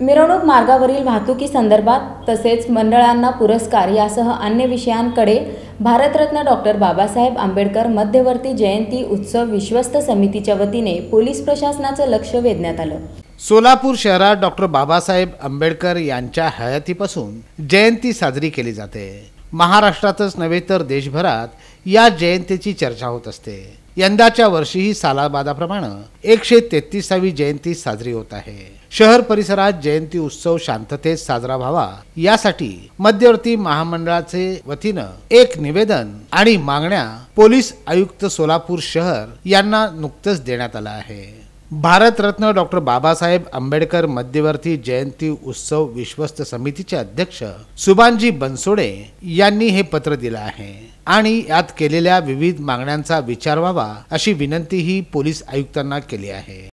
मिरवणूक मार्गावरील वाहतुकी संदर्भात तसेच मंडळांना पुरस्कार यासह अन्य विषयांकडे भारतरत्न डॉक्टर बाबासाहेब आंबेडकर मध्यवर्ती जयंती उत्सव विश्वस्त समितीच्या वतीने पोलीस प्रशासनाचं लक्ष वेधण्यात आलं. सोलापूर शहरात डॉक्टर बाबासाहेब आंबेडकर यांच्या हयातीपासून जयंती साजरी केली जाते. महाराष्ट्रातच नव्हे तर देशभरात या जयंतीची चर्चा होत असते. यंदाच्या वर्षीही सालाबादाप्रमाणे एकशे तेहतीसावी जयंती साजरी होत आहे. शहर परिसरात जयंती उत्सव शांततेत साजरा व्हावा यासाठी मध्यवर्ती महामंडळाचे वतीनं एक निवेदन आणि मागण्या पोलीस आयुक्त सोलापूर शहर यांना नुकतंच देण्यात आलं आहे. भारतरत्न डॉक्टर बाबासाहेब आंबेडकर मध्यवर्ती जयंती उत्सव विश्वस्त समितीचे अध्यक्ष सुभानजी बनसोडे यांनी हे पत्र दिलं आहे. आणि यात केलेल्या विविध मागण्यांचा विचार व्हावा अशी विनंतीही पोलीस आयुक्तांना केली आहे.